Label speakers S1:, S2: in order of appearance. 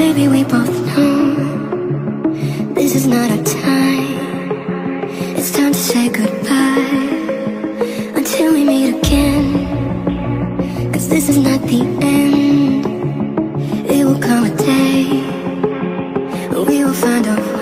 S1: baby, we both know this is not our time. It's time to say goodbye until we meet again. Cause this is not the end. It will come find a